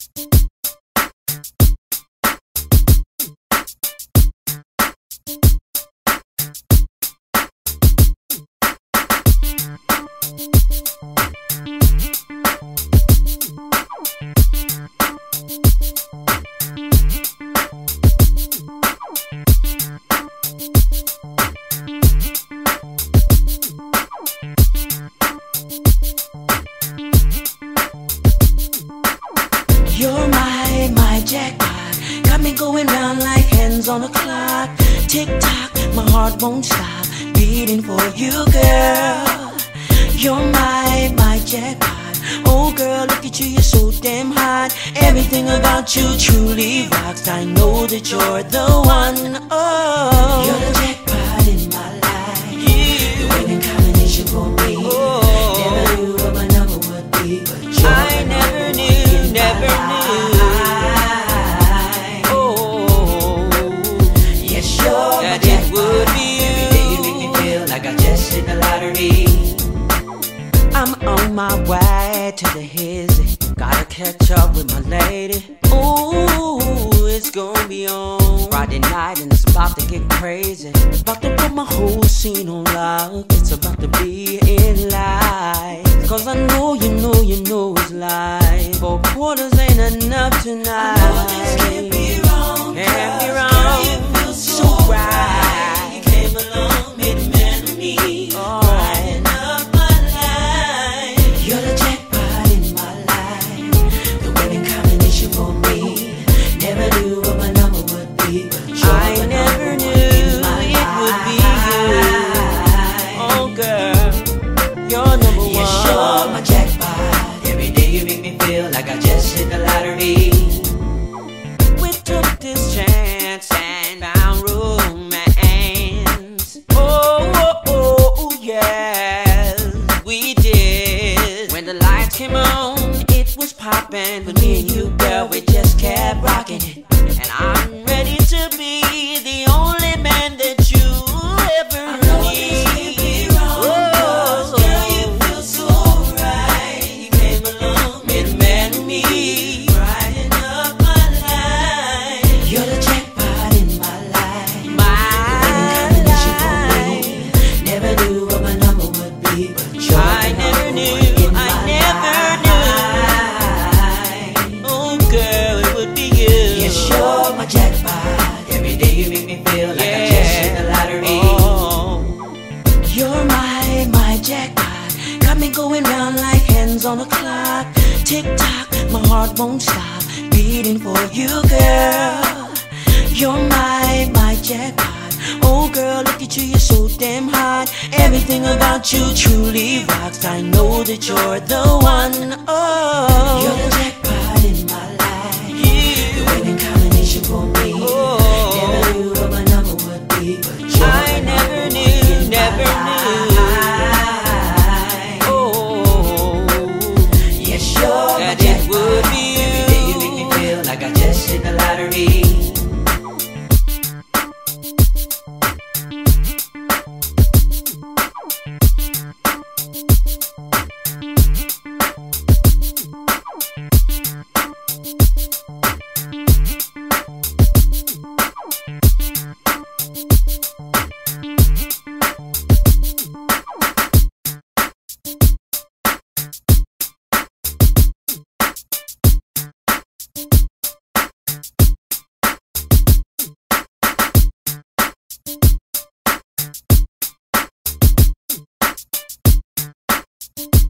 You're jackpot. Got me going round like hands on a clock. Tick tock, my heart won't stop beating for you, girl. You're my, my jackpot. Oh, girl, look at you, you're so damn hot. Everything about you truly rocks. I know that you're the one. Oh, you're the jackpot way to the hizzy. Gotta catch up with my lady. Ooh, it's gonna be on Friday night and it's about to get crazy. About to put my whole scene on lock. It's about to be in life. Cause I know you know you know it's life. Four quarters ain't enough tonight. Can't be wrong. Can't be wrong. Girl, so, So right. right. You came along, you're number one. Yes, you're my jackpot. Every day you make me feel like I just hit the lottery. We took this chance and found romance. Oh, oh, oh, oh, yes, we did. When the lights came on, it was popping. But me and you, girl, we just kept rocking it. And I'm ready to be on a clock. Tick tock, my heart won't stop beating for you, girl. You're my, my jackpot. Oh, girl, look at you, you're so damn hot. Everything about you truly rocks. I know that you're the one. Oh, you're the jackpot you